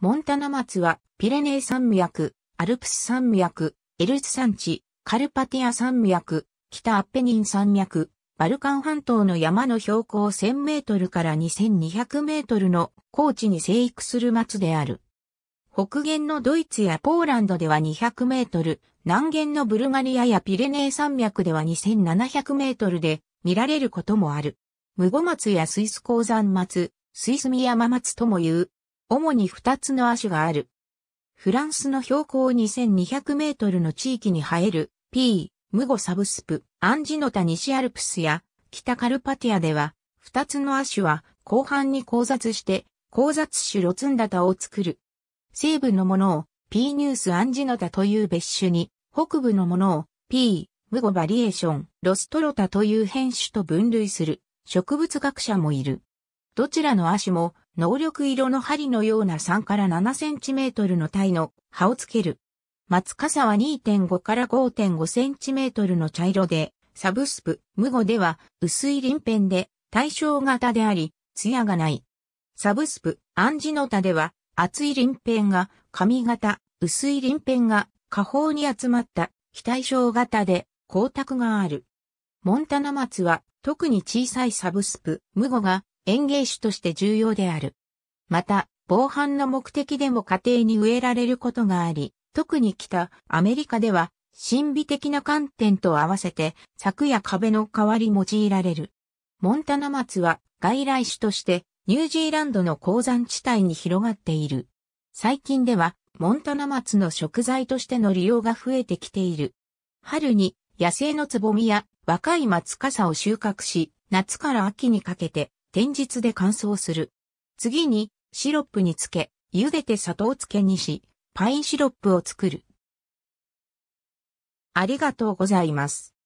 モンタナ松はピレネー山脈、アルプス山脈、エルツ山地、カルパティア山脈、北アペニン山脈、バルカン半島の山の標高1000メートルから2200メートルの高地に生育する松である。北限のドイツやポーランドでは200メートル、南限のブルガリアやピレネー山脈では2700メートルで見られることもある。ムゴ松やスイス高山松、スイスミヤマ松とも言う。主に二つの亜種がある。フランスの標高2200メートルの地域に生える P、ムゴサブスプ、アンジノタ西アルプスや北カルパティアでは、二つの亜種は後半に交雑して交雑種ロツンダタを作る。西部のものを P ニュースアンジノタという別種に、北部のものを P、ムゴバリエーション、ロストロタという変種と分類する植物学者もいる。どちらの亜種も能力色の針のような3から7センチメートルの体の葉をつける。松笠は2.5から5.5センチメートルの茶色で、サブスプ、無語では薄い鱗片で対象型であり、艶がない。サブスプ、アンジノタでは厚い鱗片が髪型、薄い鱗片が下方に集まった非対象型で光沢がある。モンタナ松は特に小さいサブスプ、無語が園芸種として重要である。また、防犯の目的でも家庭に植えられることがあり、特に北アメリカでは、神秘的な観点と合わせて、柵や壁の代わり用いられる。モンタナ松は外来種としてニュージーランドの鉱山地帯に広がっている。最近では、モンタナ松の食材としての利用が増えてきている。春に野生のつぼみや若い松笠を収穫し、夏から秋にかけて天日で乾燥する。次にシロップにつけ、茹でて砂糖漬けにし、パインシロップを作る。ありがとうございます。